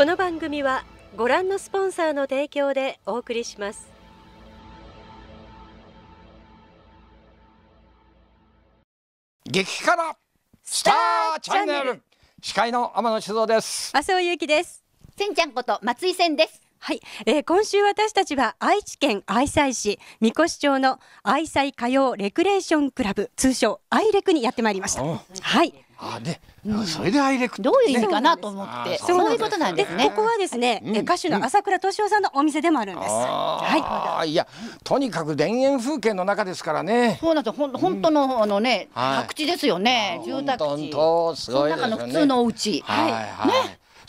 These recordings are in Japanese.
この番組はご覧のスポンサーの提供でお送りします。激辛スターチャンネル。司会の天野静雄です。麻生ゆうきです。せんちゃんこと松井千です。はい、えー、今週私たちは愛知県愛西市三越町の愛西歌謡レクレーションクラブ通称アイレクにやってまいりました。おはいあで、それでアイレクどういう意味かなと思って、そそうういうことなんですね。ここはですね、うん。え歌手の朝倉敏夫さんのお店でもあるんです。あはい。ーいやとにかく田園風景の中ですからね。そうなんです。よ。ほん本当のあのね、はい。宅地ですよね。住宅地。とすそのごいですよね。中の普通のお家。はい。はい、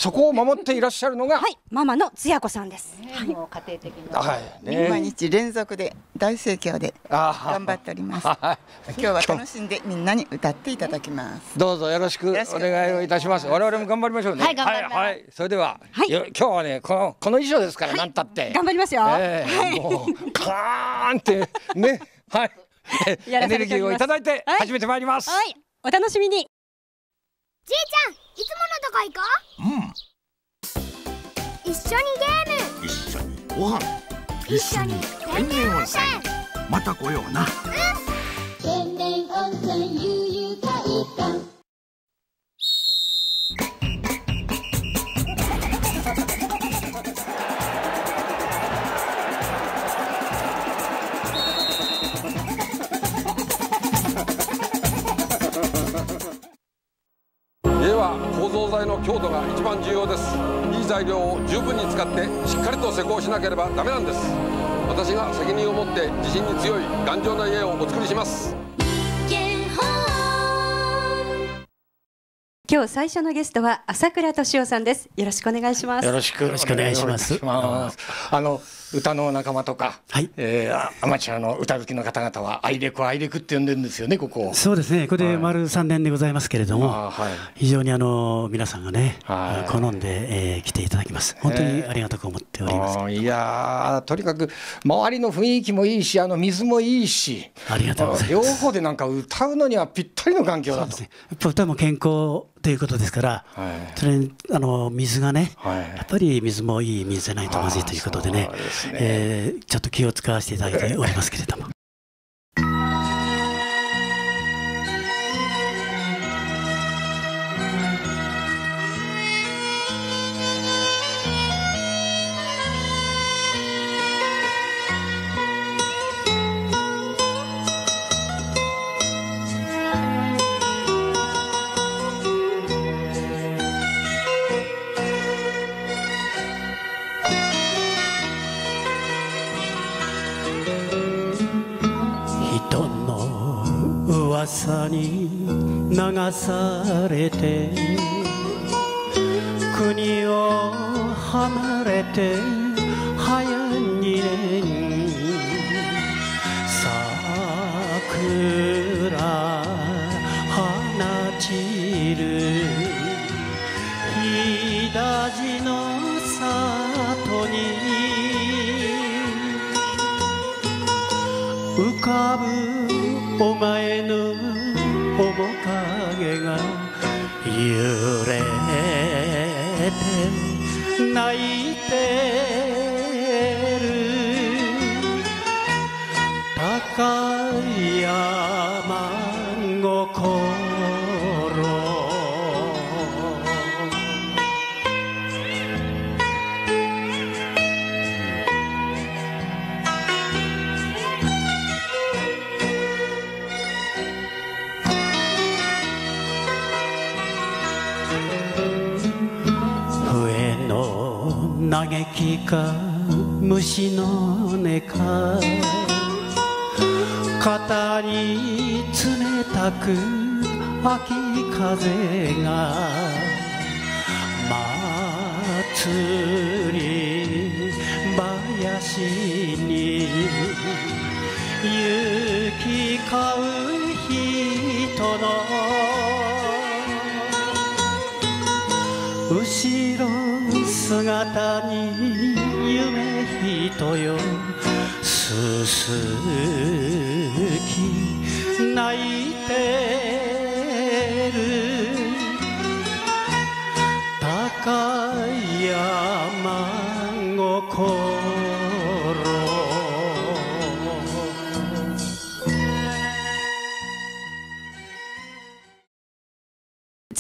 そこを守っていらっしゃるのがはいママのつや子さんです。ねもう家庭的な。はい。毎ね日連続で大盛況で頑張っております。はい。今日は楽しんでみんなに歌っていただきます。どうぞよろしくお願いをいたします。我々も頑張りましょうね。はい頑張ります。はい、はい。それでは、はい。よ今日はね、このこの衣装ですから、なんたって。頑張りますよ、ええ。はい。もうカーンってね、はい。エネルギーをいただいてはい。始めてまいります。はい。お楽しみに。じいちゃんいつものとこ行こう一緒にゲーム。一緒にご飯。一緒に天然温泉。また来ような。天然温泉ゆゆかいか構造材の強度が一番重要です。いい材料を十分に使ってしっかりと施工しなければダメなんです。私が責任を持って地震に強い頑丈な家をお作りします。今日最初のゲストは朝倉敏夫さんです。よろしくお願いします。よろしくお願いします。ます。あの歌の仲間とか、はいえーあアマチュアの歌好きの方々はアイレクアイレクって呼んでるんですよね、ここ。そうですね、これで丸3年でございますけれども、はい非常にあの皆さんがね、はい好んで、えー来ていただきます。本当にありがたく思っております。あーいやーとにかく周りの雰囲気もいいしあの水もいいしありがとうござい両ます。方でなんか歌うのにはぴったりの環境だとそうです。ね。やっぱ歌も健康ということですから、はいそれにあの水がね、はいやっぱり水もいい水じゃないとまずいということでねえちょっと気を使わせていただいておりますけれども。人の噂に流されて国を離れて早2年桜放ちる。日立の里に浮かぶお前の面影が揺か虫の音か。肩に冷たく秋風が祭り林に行き交う人の後ろ姿によすす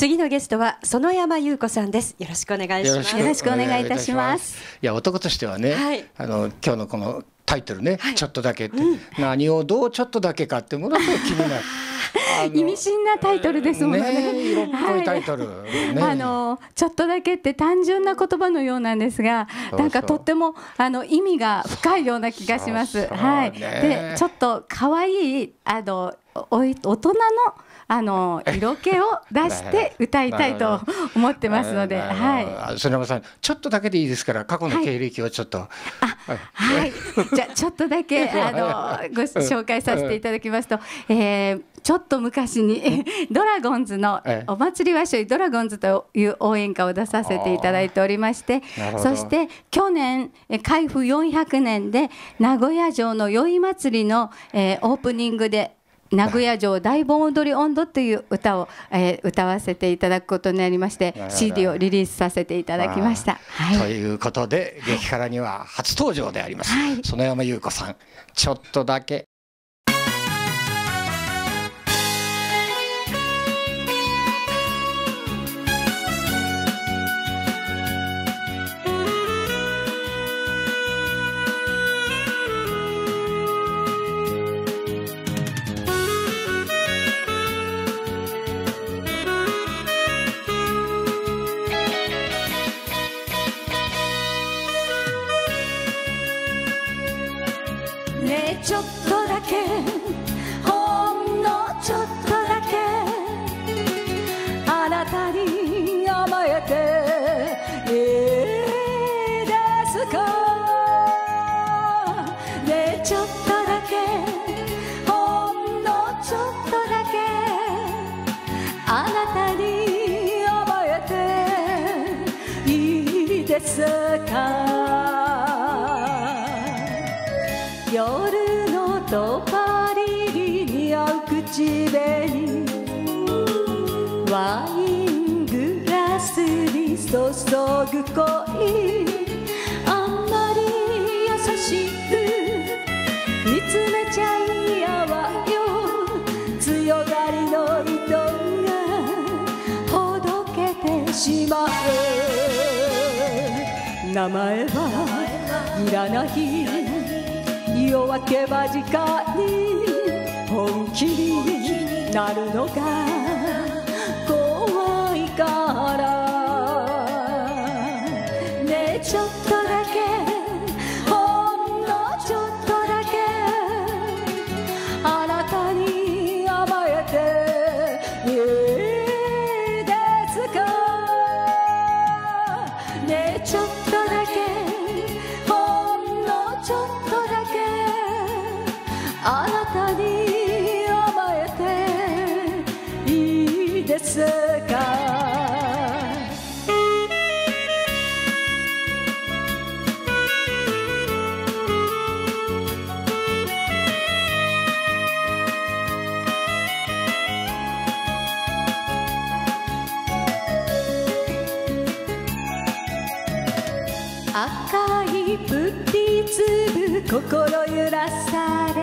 次のゲストは園山優子さんですよろしくお願いしますよろしくお願いいたします。いや男としてはね、はいあの今日のこのタイトルね、はいちょっとだけって、何をどうちょっとだけかってものすごい気になる。意味深なタイトルですもんね。ね色っぽいタイトル。ねあのちょっとだけって単純な言葉のようなんですが、そうなんかとってもあの意味が深いような気がします。そうそうはい。ねでちょっと可愛いあのおい大人のあの色気を出して歌いたいと思ってますので、あはい。い。そ山さんちょっとだけでいいですから過去の経歴をちょっと。はい、じゃあちょっとだけ あのご紹介させていただきますと、えーちょっと昔に ドラゴンズのええお祭りわしょいドラゴンズという応援歌を出させていただいておりましてそして去年え開封400年で名古屋城の宵祭りの、えーオープニングで名古屋城大盆踊り温度という歌を、えー歌わせていただくことになりまして CD をリリースさせていただきました。はい。ということで激辛には初登場であります、はい。園山優子さん。ちょっとだけねえちょっとだけ。ほんのちょっとだけ。あなたに甘えて。いいですか。ねえちょっとだけ。ほんのちょっとだけ。あなたに甘えて。いいですか。夜のとばりに合う口紅。ワイングラスに注ぐ恋。あんまり優しく見つめちゃ嫌わよ。強がりの糸がほどけてしまう。名前はいらない。夜明け間近に本気になるのか赤いプティ粒心揺らされ。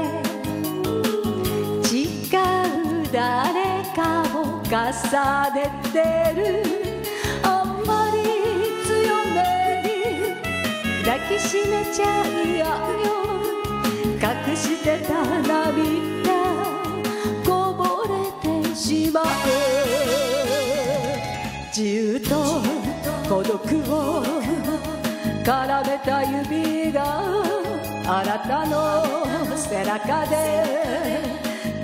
違う誰かを重ねてる。あんまり強めに抱きしめちゃうよ。隠してた涙。の背中で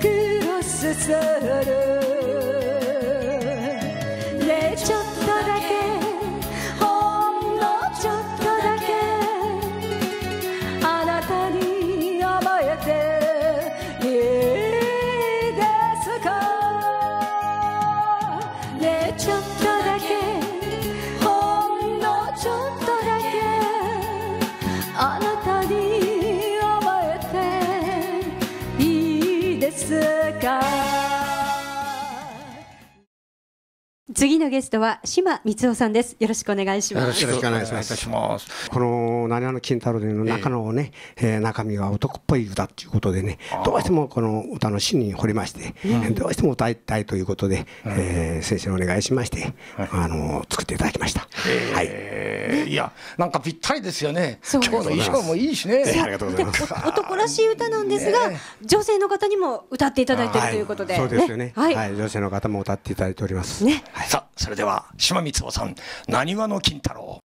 クロスする次次のゲストは島光夫さんです。よろしくお願いします。よろしくお願いします。この「何話の金太郎」の中のね、えー中身が男っぽい歌っていうことでねどうしてもこの歌の詩に惚れまして、どうしても歌いたいということで、えー先生にお願いしまして、あの作っていただきました。はい。えーいやなんかぴったりですよね。そう今日の衣装もいいしね。えーありがとうございます。男らしい歌なんですが、女性の方にも歌っていただいているということで、そうですよね。は、はい。い、女性の方も歌っていただいております。ねさあそれでは島光夫さんなにわの金太郎。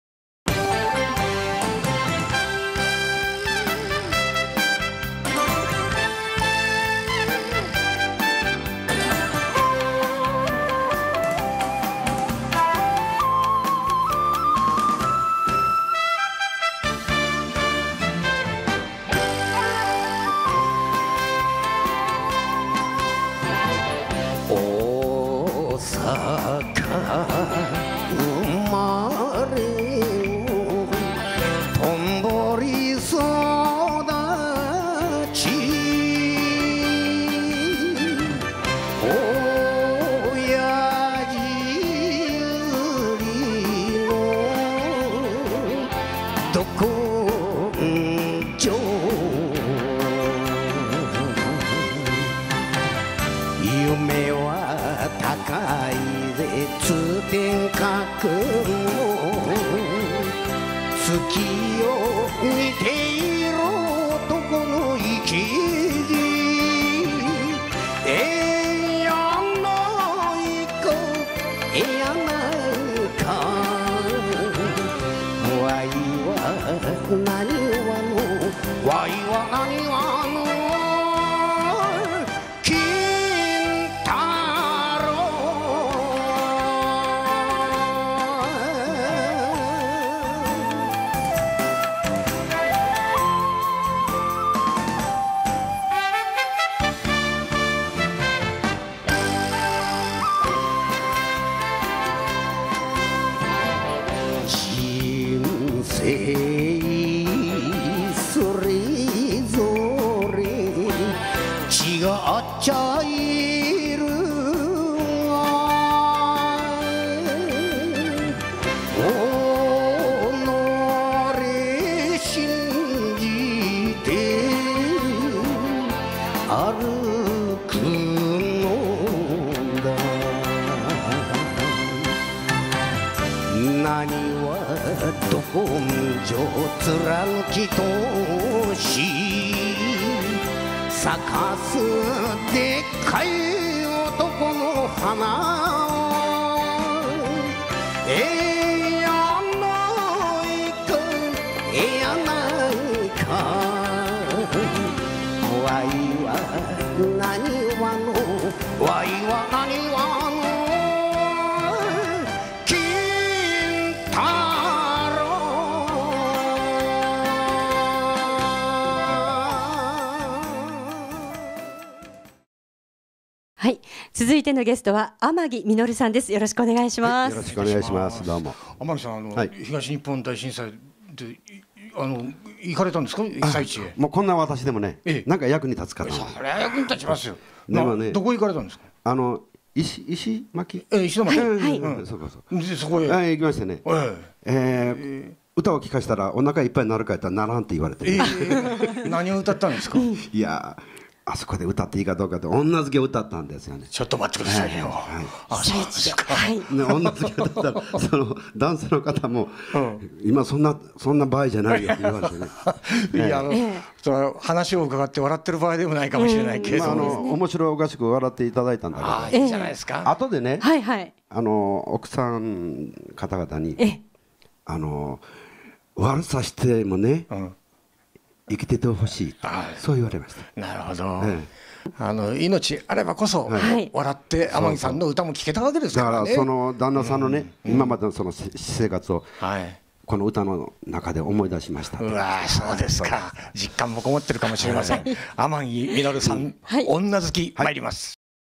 界で通天閣の。月を見てちゃいる己信じて歩くのだ。何はど根性貫き通し咲かすでっかい男の花はい、続いてのゲストは天城実さんです。よろしくお願いします、よろしくお願いします。どうも。天海さんあの、はい。東日本大震災でいあの行かれたんですか？被災地へ。もうこんな私でもね、なんか役に立つかな。それは役に立ちますよ。でもねなどこ行かれたんですか？あの石石巻？え石巻。うんはい。うん。そうかそう。でそこへ。はい行きましてね。ええ。ー歌を聴かしたらお腹いっぱいになるかやったらならんって言われてえね。ー何を歌ったんですか？いやあそこで歌っていいかどうかって女漬けを歌ったんですよね。ちょっと待ってくださいよ。はいあそうですか。ね、女漬けを歌ったらその男性の方も、今そんなそんな場合じゃないよって言われてね。いやあの、それは話を伺って笑ってる場合でもないかもしれないけれどまあ、あの面白おかしく笑っていただいたんだけど、あいいじゃないですか。後でね、はいはい。あの奥さん方々にえあの悪さしてもね、生きててほしいそう言われました。なるほど、えあの命あればこそ、はい。笑って天城さんの歌も聴けたわけですだかね。かららその旦那さんのね、今までのその私生活を、この歌の中で思い出しました。うわーそうですか。実感もこもってるかもしれません。天城実さん、女好き参ります